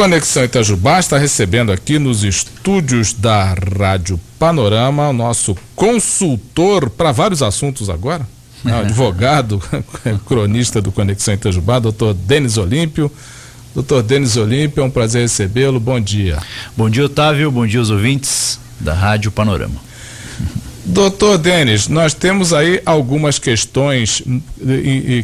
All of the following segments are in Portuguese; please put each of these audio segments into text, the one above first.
Conexão Itajubá está recebendo aqui nos estúdios da Rádio Panorama o nosso consultor para vários assuntos agora, né, advogado, cronista do Conexão Itajubá, doutor Denis Olímpio. Doutor Denis Olímpio, é um prazer recebê-lo. Bom dia. Bom dia, Otávio. Bom dia aos ouvintes da Rádio Panorama. Doutor Denis, nós temos aí algumas questões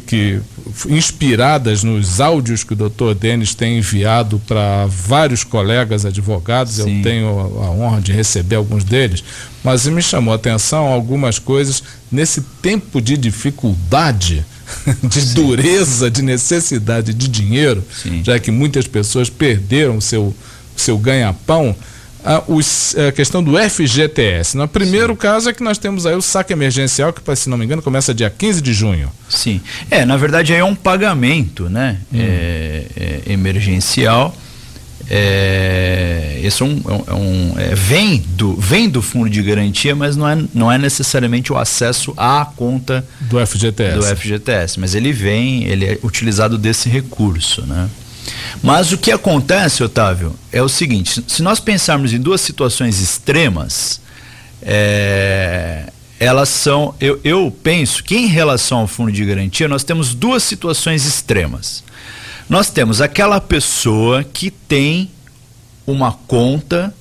que inspiradas nos áudios que o doutor Denis tem enviado para vários colegas advogados. Sim. Eu tenho a honra de receber alguns deles, mas me chamou a atenção algumas coisas nesse tempo de dificuldade, de Sim. dureza, de necessidade de dinheiro, Sim. já que muitas pessoas perderam seu seu ganha-pão a, os, a questão do FGTS. No primeiro Sim. caso é que nós temos aí o saque emergencial, que, se não me engano, começa dia 15 de junho. Sim. É, na verdade é um pagamento, né? Hum. É, é, emergencial. É, esse é um, é um é, vem, do, vem do fundo de garantia, mas não é, não é necessariamente o acesso à conta do FGTS. Do FGTS, mas ele vem, ele é utilizado desse recurso, né? Mas o que acontece, Otávio, é o seguinte: se nós pensarmos em duas situações extremas, é, elas são. Eu, eu penso que em relação ao fundo de garantia, nós temos duas situações extremas. Nós temos aquela pessoa que tem uma conta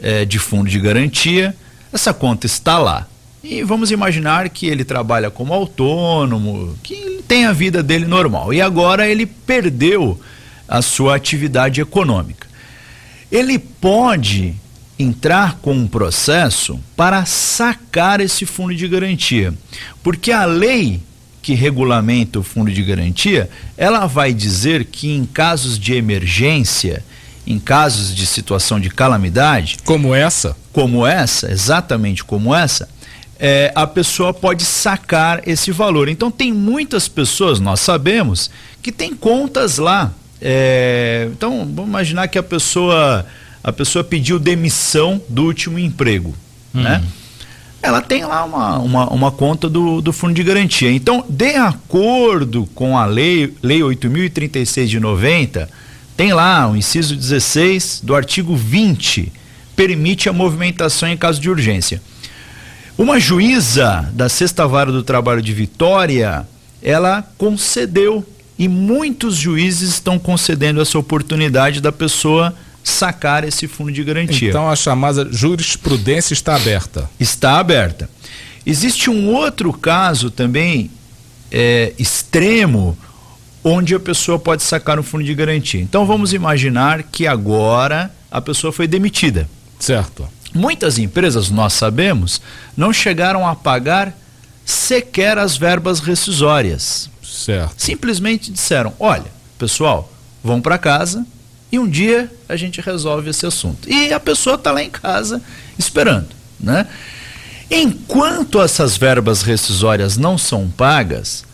é, de fundo de garantia, essa conta está lá. E vamos imaginar que ele trabalha como autônomo, que tem a vida dele normal. E agora ele perdeu a sua atividade econômica. Ele pode entrar com um processo para sacar esse fundo de garantia, porque a lei que regulamenta o fundo de garantia, ela vai dizer que em casos de emergência, em casos de situação de calamidade, como essa, como essa, exatamente como essa, é, a pessoa pode sacar esse valor. Então tem muitas pessoas, nós sabemos, que tem contas lá é, então, vamos imaginar que a pessoa, a pessoa pediu demissão do último emprego, uhum. né? Ela tem lá uma, uma, uma, conta do, do fundo de garantia. Então, de acordo com a lei, lei 8.036 de 90, tem lá o inciso 16 do artigo 20, permite a movimentação em caso de urgência. Uma juíza da Sexta Vara do Trabalho de Vitória, ela concedeu e muitos juízes estão concedendo essa oportunidade da pessoa sacar esse fundo de garantia. Então a chamada jurisprudência está aberta. Está aberta. Existe um outro caso também é, extremo onde a pessoa pode sacar um fundo de garantia. Então vamos imaginar que agora a pessoa foi demitida. Certo. Muitas empresas, nós sabemos, não chegaram a pagar sequer as verbas rescisórias. Certo. Simplesmente disseram: olha, pessoal, vão para casa e um dia a gente resolve esse assunto. E a pessoa está lá em casa esperando, né? Enquanto essas verbas rescisórias não são pagas,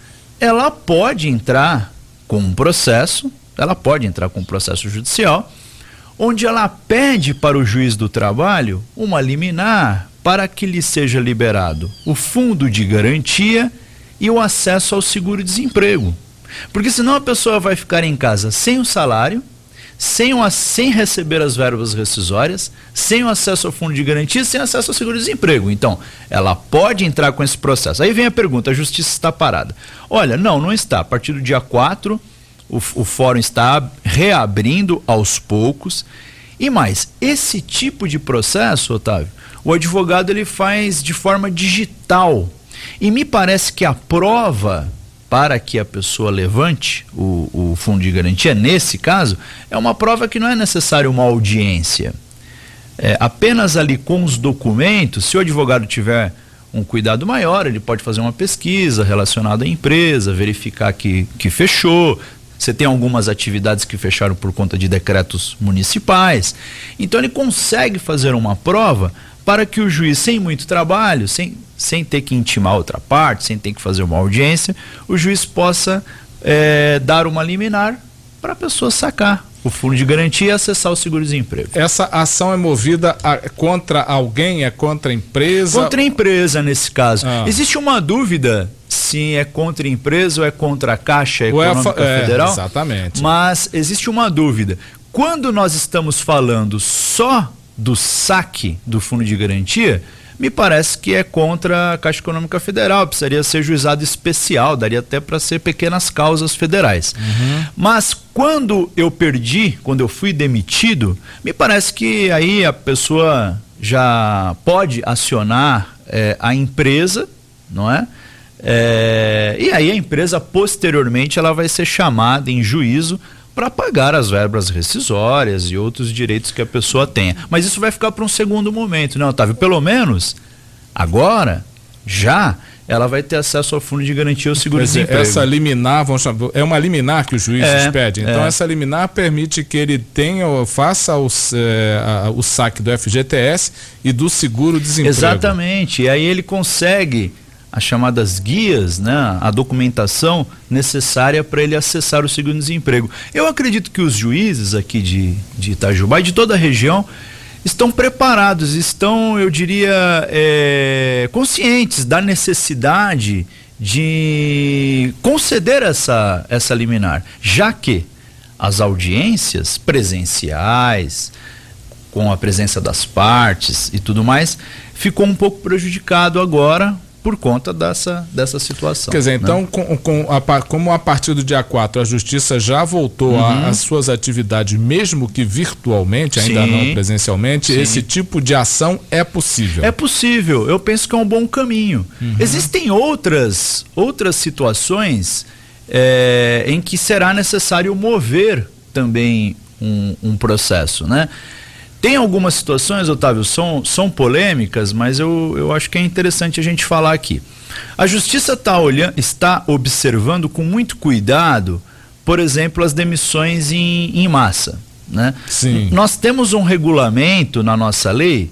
ela pode entrar com um processo, ela pode entrar com um processo judicial, onde ela pede para o juiz do trabalho uma liminar para que lhe seja liberado o fundo de garantia e o acesso ao seguro-desemprego. Porque senão a pessoa vai ficar em casa sem o salário, sem, o, sem receber as verbas rescisórias, sem o acesso ao fundo de garantia, sem acesso ao seguro-desemprego. Então, ela pode entrar com esse processo. Aí vem a pergunta: a justiça está parada? Olha, não, não está. A partir do dia 4, o, o fórum está reabrindo aos poucos. E mais, esse tipo de processo, Otávio, o advogado ele faz de forma digital e me parece que a prova para que a pessoa levante o, o fundo de garantia, nesse caso, é uma prova que não é necessário uma audiência. É, apenas ali com os documentos, se o advogado tiver um cuidado maior, ele pode fazer uma pesquisa relacionada à empresa, verificar que, que fechou. Você tem algumas atividades que fecharam por conta de decretos municipais. Então ele consegue fazer uma prova para que o juiz, sem muito trabalho, sem, sem ter que intimar outra parte, sem ter que fazer uma audiência, o juiz possa é, dar uma liminar para a pessoa sacar o fundo de garantia e acessar o seguro-desemprego. Essa ação é movida a, contra alguém, é contra a empresa? Contra a empresa, nesse caso. Ah. Existe uma dúvida se é contra a emprfa ou é contra a Caixa Econômica é, Federal. exatamente. Mas existe uma dúvida. quando nós estamos falando só do saque do fundo de garantia, me parece que é contra a Caixa Econômica Federal, precisaria ser juizado especial, daria até para ser pequenas causas federais. Uhum. Mas quando eu perdi, quando eu fui demitido, me parece que aí a pessoa já pode acionar é, a empresa, não é? é? E aí a empresa posteriormente ela vai ser chamada em juízo para pagar as verbas rescisórias e outros direitos que a pessoa tenha. Mas isso vai ficar para um segundo momento, né, Otávio? Pelo menos agora, já ela vai ter acesso ao fundo de garantia ao seguro-desemprego. Essa liminar, vamos chamar, é uma liminar que os juízes é, pedem. Então, é. essa liminar permite que ele tenha, faça o, é, o saque do FGTS e do seguro-desemprego. Exatamente. E aí ele consegue as chamadas guias, né, a documentação necessária para ele acessar o seguro-desemprego. Eu acredito que os juízes aqui de, de Itajubá e de toda a região estão preparados, estão, eu diria, é, conscientes da necessidade de conceder essa, essa liminar, já que as audiências presenciais, com a presença das partes e tudo mais, ficou um pouco prejudicado agora por conta dessa, dessa situação. Quer dizer, né? então, com, com a, como a partir do dia 4 a Justiça já voltou uhum. às suas atividades, mesmo que virtualmente, ainda Sim. não presencialmente, Sim. esse tipo de ação é possível? É possível. Eu penso que é um bom caminho. Uhum. Existem outras, outras situações é, em que será necessário mover também um, um processo, né? Tem algumas situações, Otávio, são, são polêmicas, mas eu, eu acho que é interessante a gente falar aqui. A justiça tá olhando, está observando com muito cuidado, por exemplo, as demissões em, em massa. Né? Sim. Nós temos um regulamento na nossa lei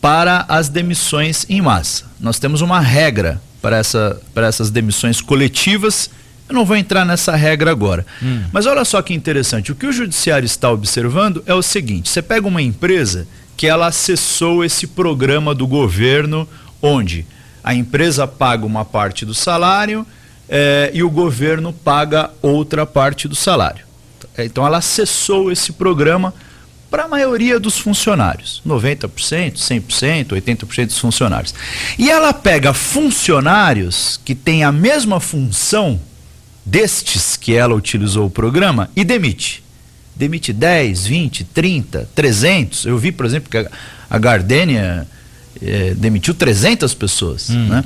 para as demissões em massa. Nós temos uma regra para, essa, para essas demissões coletivas eu não vou entrar nessa regra agora. Hum. Mas olha só que interessante. O que o judiciário está observando é o seguinte: você pega uma empresa que ela acessou esse programa do governo, onde a empresa paga uma parte do salário eh, e o governo paga outra parte do salário. Então ela acessou esse programa para a maioria dos funcionários, 90%, 100%, 80% dos funcionários. E ela pega funcionários que têm a mesma função destes que ela utilizou o programa e demite. Demite 10, 20, 30, 300. Eu vi, por exemplo, que a Gardênia é, demitiu 300 pessoas. Hum. Né?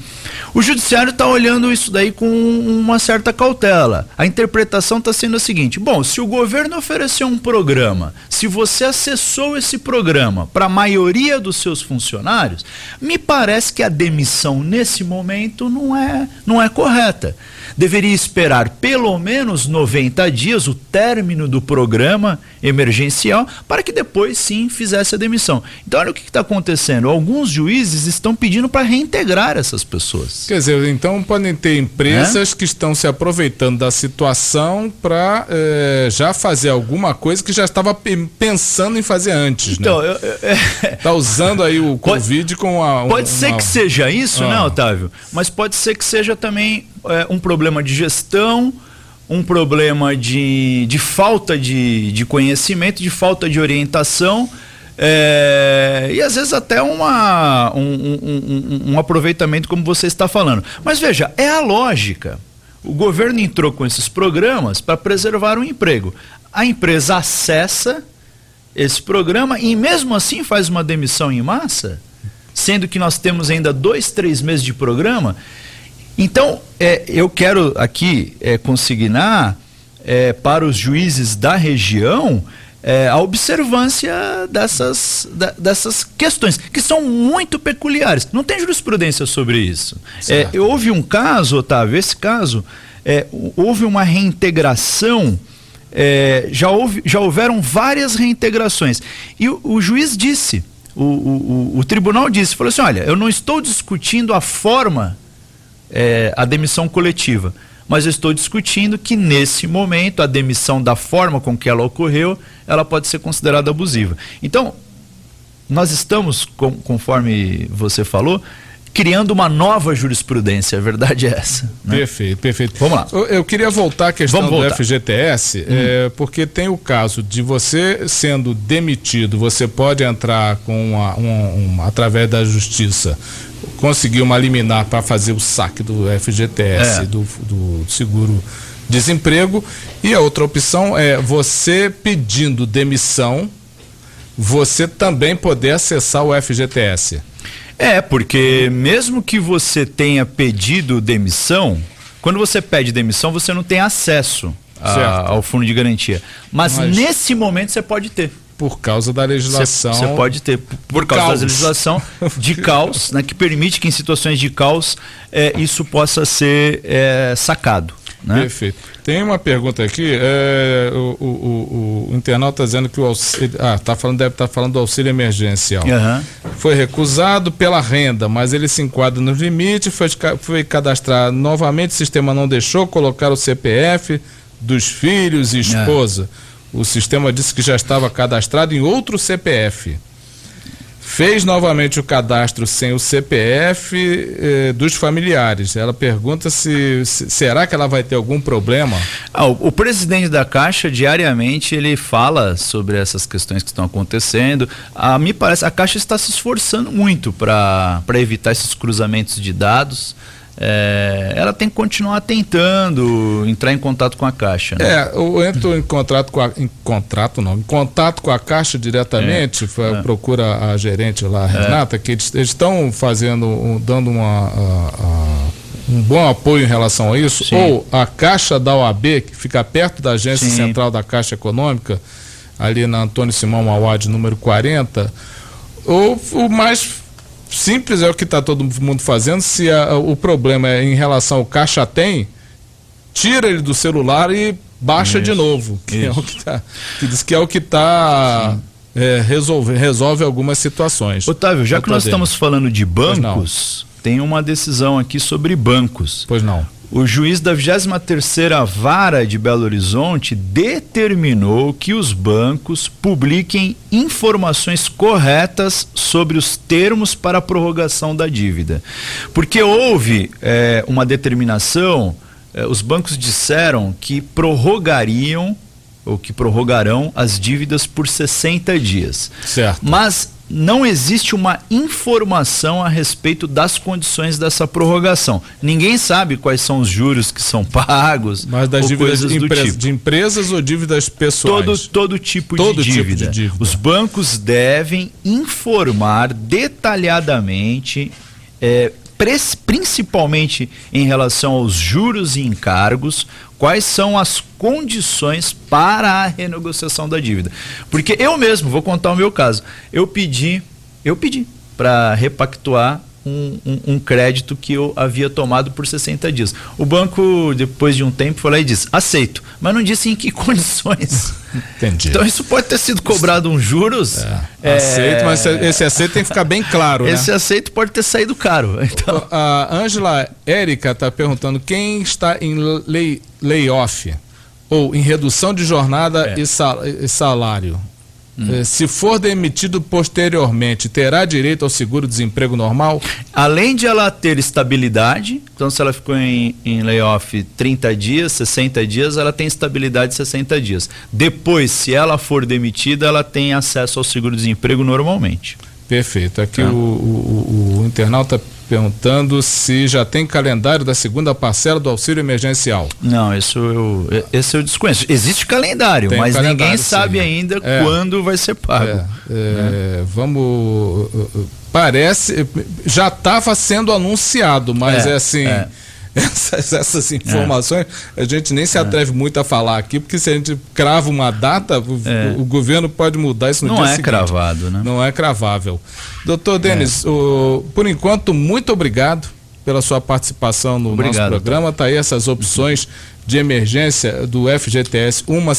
O judiciário está olhando isso daí com uma certa cautela. A interpretação está sendo a seguinte: bom, se o governo ofereceu um programa, se você acessou esse programa para a maioria dos seus funcionários, me parece que a demissão nesse momento não é, não é correta deveria esperar pelo menos 90 dias, o término do programa emergencial, para que depois sim fizesse a demissão. Então, olha o que está acontecendo. Alguns juízes estão pedindo para reintegrar essas pessoas. Quer dizer, então podem ter empresas é? que estão se aproveitando da situação para é, já fazer alguma coisa que já estava pensando em fazer antes. Então, né? Está usando aí o Covid com a. Pode uma... ser que seja isso, né, ah. né, Otávio? Mas pode ser que seja também é, um problema de gestão, um problema de, de falta de, de conhecimento, de falta de orientação. É, e às vezes até uma, um, um, um, um aproveitamento, como você está falando. Mas veja, é a lógica. O governo entrou com esses programas para preservar o emprego. A empresa acessa esse programa e mesmo assim faz uma demissão em massa, sendo que nós temos ainda dois, três meses de programa. Então, é, eu quero aqui é, consignar é, para os juízes da região é, a observância dessas, da, dessas questões, que são muito peculiares. Não tem jurisprudência sobre isso. É, houve um caso, Otávio, esse caso, é, houve uma reintegração. É, já, houve, já houveram várias reintegrações. E o, o juiz disse, o, o, o, tribunal disse, falou assim: olha, eu não estou discutindo a forma é, a demissão coletiva. Mas eu estou discutindo que nesse momento a demissão da forma com que ela ocorreu, ela pode ser considerada abusiva. Então, nós estamos, com, conforme você falou, criando uma nova jurisprudência, a verdade é essa. Né? Perfeito, perfeito. Vamos lá. Eu, eu queria voltar à questão do FGTS, hum. é, porque tem o caso de você sendo demitido, você pode entrar com uma, uma, uma através da justiça, conseguir uma liminar para fazer o saque do FGTS, é. do, do seguro desemprego, e a outra opção é você pedindo demissão, você também poder acessar o FGTS. É, porque mesmo que você tenha pedido demissão, quando você pede demissão, você não tem acesso a, ao fundo de garantia. Mas, Mas, nesse momento você pode ter. Por causa da legislação. Você pode ter, por causa caos. da legislação de caos, né, que permite que em situações de caos é, isso possa ser é, sacado. Né? Perfeito. Tem uma pergunta aqui, é, o, o, o, o, internauta está dizendo que o auxílio. Ah, tá falando, deve estar tá falando do auxílio emergencial. Uhum. Foi recusado pela renda, mas ele se enquadra no limite, foi, foi cadastrar novamente, o sistema não deixou colocar o CPF dos filhos e esposa. É. O sistema disse que já estava cadastrado em outro CPF fez novamente o cadastro sem o CPF eh, dos familiares. Ela pergunta se, se, será que ela vai ter algum problema? Ah, o, o, presidente da Caixa diariamente ele fala sobre essas questões que estão acontecendo. A ah, me parece a Caixa está se esforçando muito para evitar esses cruzamentos de dados é, ela tem que continuar tentando entrar em contato com a Caixa. Né? É, eu entro em contrato com a, em contrato não, em contato com a Caixa diretamente, é, é. procura a gerente lá, a Renata, que eles, estão fazendo, dando uma, a, a, um bom apoio em relação a isso, Sim. ou a Caixa da OAB, que fica perto da Agência Sim. Central da Caixa Econômica, ali na Antônio Simão Mauad, número 40, ou o mais simples é o que está todo mundo fazendo. Se a, o problema é em relação ao caixa tem, tira ele do celular e baixa isso, de novo. Que isso. é o que, tá, que diz que é o que está é, resolve, resolve algumas situações. Otávio, já que nós estamos falando de bancos, tem uma decisão aqui sobre bancos. Pois não. O juiz da 23ª Vara de Belo Horizonte determinou que os bancos publiquem informações corretas sobre os termos para a prorrogação da dívida. Porque houve é, uma determinação, é, os bancos disseram que prorrogariam ou que prorrogarão as dívidas por 60 dias. Certo. Mas não existe uma informação a respeito das condições dessa prorrogação. Ninguém sabe quais são os juros que são pagos. Mas das dívidas de, tipo. de, empresas ou dívidas pessoais? Todo, todo, tipo, todo de tipo de dívida. Os bancos devem informar detalhadamente. É, principalmente em relação aos juros e encargos, quais são as condições para a renegociação da dívida. Porque eu mesmo, vou contar o meu caso, eu pedi, eu pedi para repactuar um, um, um, crédito que eu havia tomado por 60 dias. O banco, depois de um tempo, foi lá e disse: aceito, mas não disse em que condições. Entendi. Então isso pode ter sido cobrado uns juros. É, é... Aceito, mas esse aceito tem que ficar bem claro. Né? Esse né? aceito pode ter saído caro. Então... A Ângela Érica está perguntando quem está em lay, layoff ou em redução de jornada é. e salário Hum. Se for demitido posteriormente, terá direito ao seguro-desemprego normal? Além de ela ter estabilidade, então se ela ficou em, em layoff 30 dias, 60 dias, ela tem estabilidade 60 dias. Depois, se ela for demitida, ela tem acesso ao seguro-desemprego normalmente. Perfeito. Aqui tá. o, o, o internauta perguntando se já tem calendário da segunda parcela do auxílio emergencial. Não, isso eu, esse eu desconheço. Existe calendário, tem mas calendário, ninguém sabe sim. ainda é. quando vai ser pago. É, é, né? Vamos. Parece. Já estava sendo anunciado, mas é, é assim. Essas, essas informações é. a gente nem se é. atreve é. muito a falar aqui, porque se a gente crava uma data, o, é. o governo pode mudar isso no Não dia é seguinte. cravado, né? Não é cravável. Doutor Denis, é. por enquanto, muito obrigado pela sua participação no obrigado, nosso programa. Está aí essas opções de emergência do FGTS, uma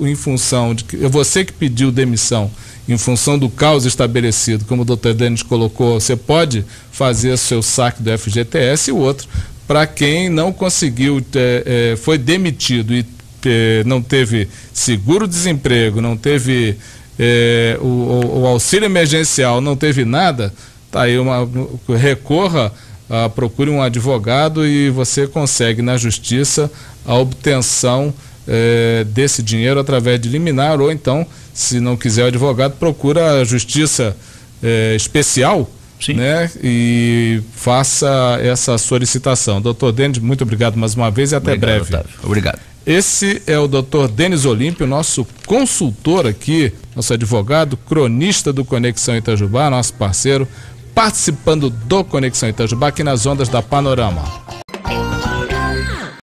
em função de que você que pediu demissão em função do caos estabelecido, como o doutor Denis colocou, você pode fazer o seu saque do FGTS e o outro para quem não conseguiu, é, é, foi demitido e é, não teve seguro-desemprego, não teve é, o, o, auxílio emergencial, não teve nada, tá aí uma recorra, ah, procure um advogado e você consegue na justiça a obtenção eh, desse dinheiro através de liminar ou então, se não quiser o advogado, procura a justiça eh, especial Sim. né? E faça essa solicitação. Doutor Denis, muito obrigado mais uma vez e até obrigado, breve. Otávio. Obrigado. Esse é o doutor Denis Olímpio, nosso consultor aqui, nosso advogado, cronista do Conexão Itajubá, nosso parceiro, participando do Conexão Itajubá aqui nas ondas da Panorama.